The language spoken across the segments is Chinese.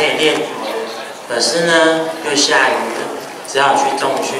可以练，可是呢又下雨，只好去洞去，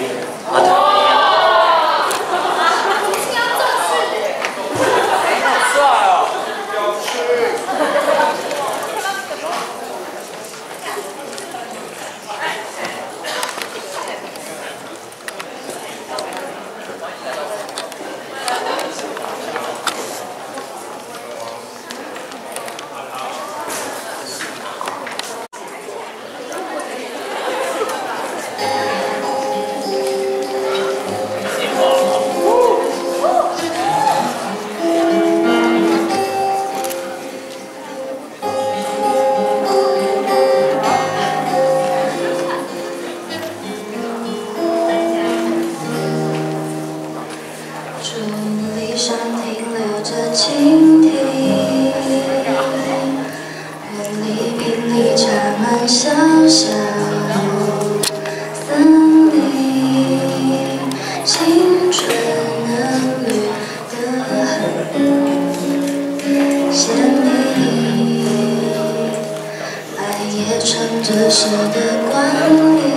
城时的光影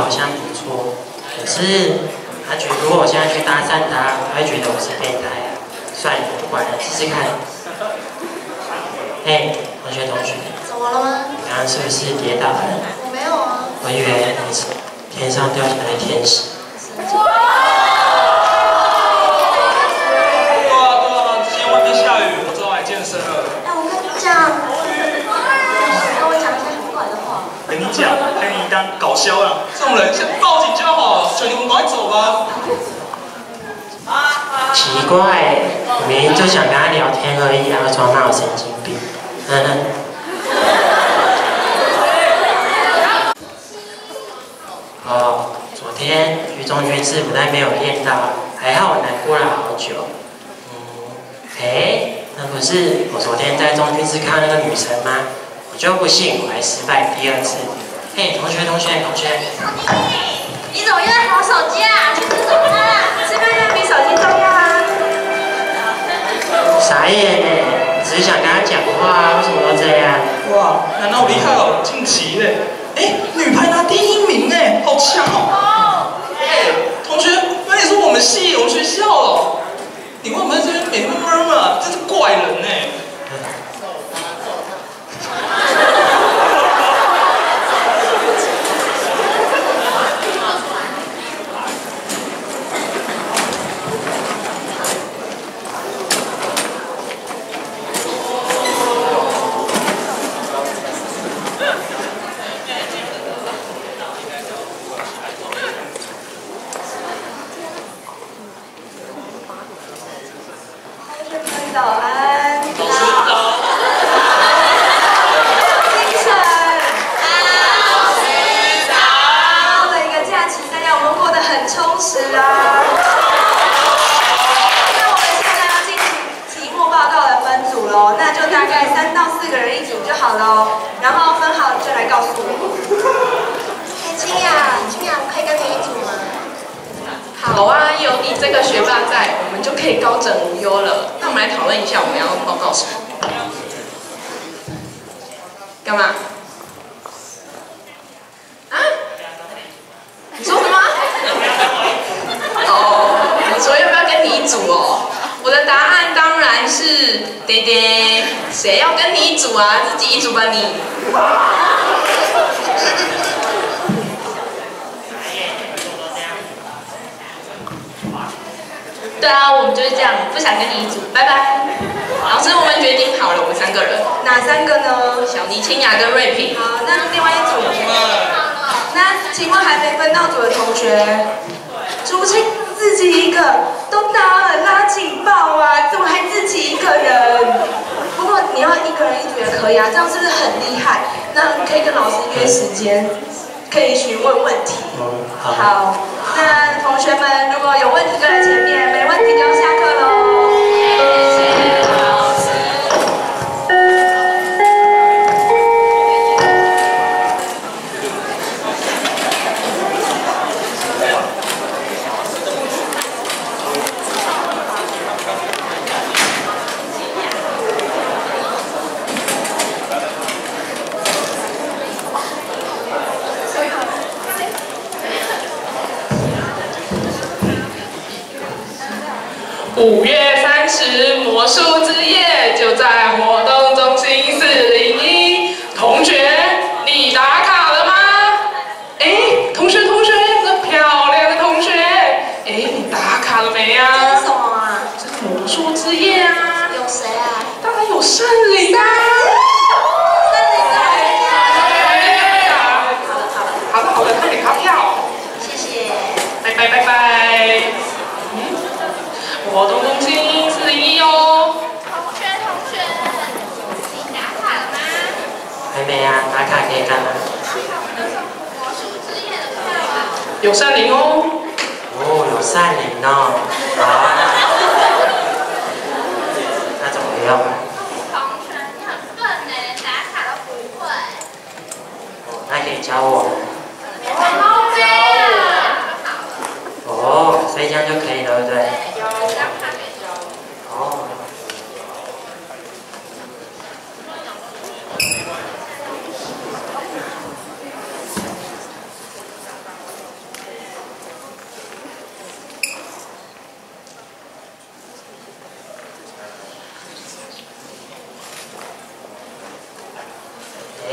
好像不错，可是他觉得如果我现在去搭讪他，他会觉得我是备胎啊。算了，不管了，试试看。嘿，同学同学，怎么了吗？刚刚是不是跌倒了？我没有啊。我以为你是天上掉下来的天使。哇！对啊，对啊，今天外面下雨，我正好来健身了。哎，我跟你讲。搞笑啊！这种人先报警就好，叫你们赶快走吧。奇怪，明明就想跟他聊天而已，然后装那种神经病。嗯哼。哦，昨天举重军事不但没有练到，还好我难过了好久。嗯，哎，那不是我昨天在中军室看那个女神吗？我就不信我还失败第二次。嘿，同学，同学，同学。你怎么又在划手机啊？去厕所啦！吃饭要比手机重要啊！傻眼呢，只是想跟他讲话，为什么要这样？哇，难道我厉害哦？晋级嘞！哎，女排拿第一名哎，好强哦！哎，同学，那也是我们系我们学校哦？你为什么在这边美闷闷啊？真是怪人哎！早安。老师早。清晨。老师早。后的一个假期，大家有没有过得很充实啊？那我们现在要进行题目报告的分组喽，那就大概三到四个人一组就好喽，然后分好就来告诉我。青雅，青雅，我可以跟你一组吗？好你这个学霸在，我们就可以高枕无忧了。那我们来讨论一下，我们要报告什么？干嘛？啊？你说什么？哦，你说要不要跟你一组哦？我的答案当然是爹爹，谁要跟你一组啊？自己一组吧你。对啊，我们就是这样，不想跟你一组，拜拜。老师，我们决定好了，我们三个人，哪三个呢？小尼、清雅跟瑞平。好，那另外一组。那请问还没分到组的同学，竹青自己一个都打了拉警报啊，怎么还自己一个人？不过你要一个人一组也可以啊，这样是不是很厉害？那你可以跟老师约时间，可以询问问题。好。那同学们如果有问题就来前面，没问题就下课喽。学，同学，这漂亮的同学，哎，你打卡了没这啊是？什么啊？这是魔术之夜啊，有谁啊？当然有圣灵啊。好的，好的，快点发票。谢谢。拜拜拜拜。嗯，活动中心四零一哦。同学，同学，你打卡了吗？还没啊？打卡可以干嘛？魔术之夜的票啊。有善灵哦。哦，有善灵哦。好啊。那怎么用？同学，你很笨呢，打卡都不会。哦，那可以教我吗？好美啊！哦，所以这样就可以了，对不对？有张卡给教我。哦。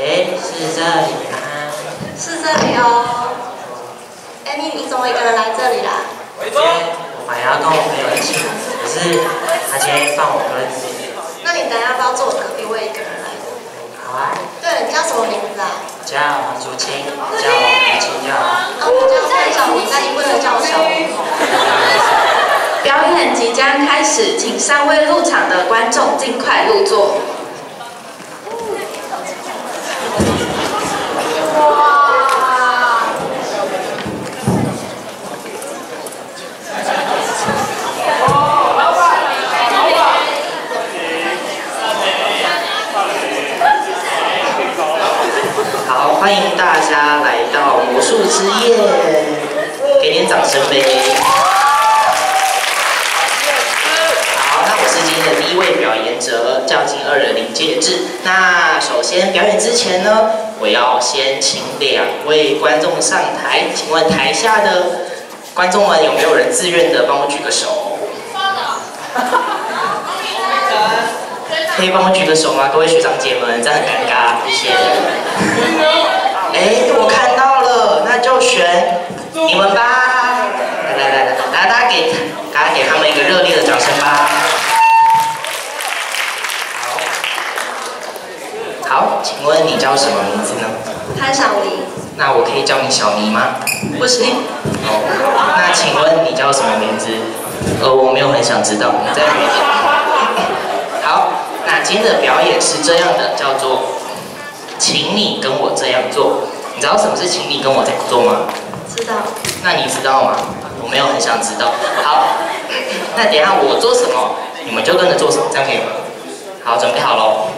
哎，是这里吗？是这里哦。哎，你你怎么一个人来这里啦？今天我本来要跟我朋友一起，可是他今天放我鸽子。那你等下要不要坐我隔壁？我也一个人来的。好啊，对，你叫什么名字啊？我叫黄竹青，叫我竹青就好。哦，我叫蔡小明，那你不能叫我小明。表演即将开始，请三位入场的观众尽快入座。好，欢迎大家来到魔术之夜，给点掌声呗。好，那我是今天的第一位表演者，叫金二人林介志。那首先表演之前呢，我要先请两位观众上台，请问台下的观众们有没有人自愿的帮我举个手？可以帮我举个手吗？各位学长姐们，这样很尴尬，谢谢。哎，我看到了，那就选你们吧。来来来来，大家给大家给他们一个热烈的掌声吧。好，好，请问你叫什么名字呢？潘小黎，那我可以叫你小妮吗？不行。哦，那请问你叫什么名字？呃，我没有很想知道，你再远一点。好，那今天的表演是这样的，叫做“请你跟我这样做”。你知道什么是“请你跟我这样做”吗？知道。那你知道吗？我没有很想知道。好，那等一下我做什么，你们就跟着做什么，这样可以吗？好，准备好喽。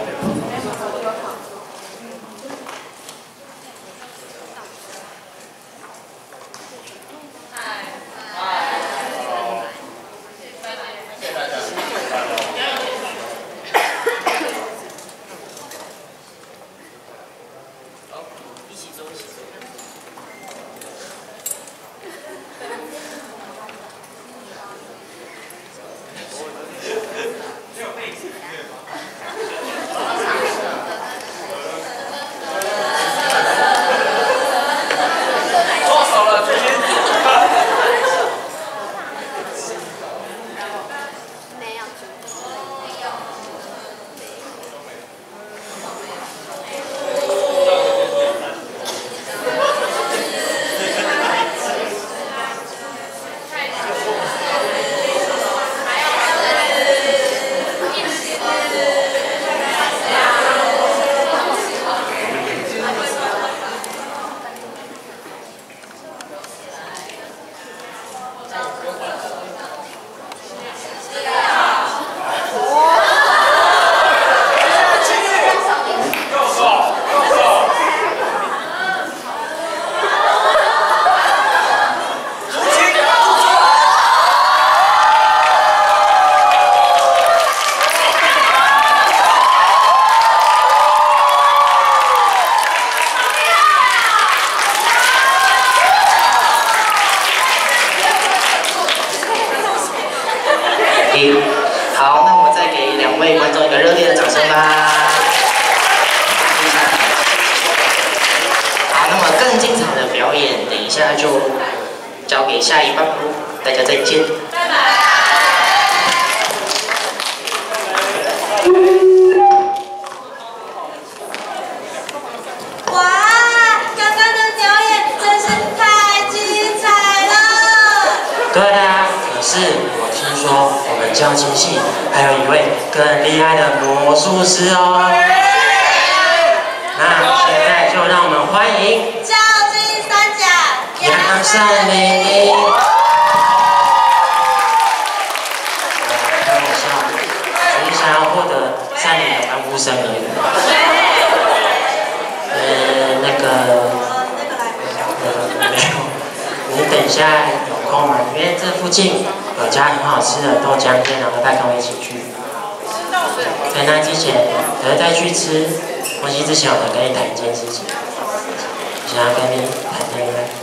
更厉害的魔术师哦。那现在就让我们欢迎教金三甲杨善林。开玩笑，你想要获得善林的欢呼声音。呃，那个。呃，那个来。呃，没有，你等一下有空吗？因为这附近有家很好吃的豆浆店，然后带跟我一起去。在那之前，可是再去吃东西之前，我想跟你谈一件事情，想要跟你谈恋爱。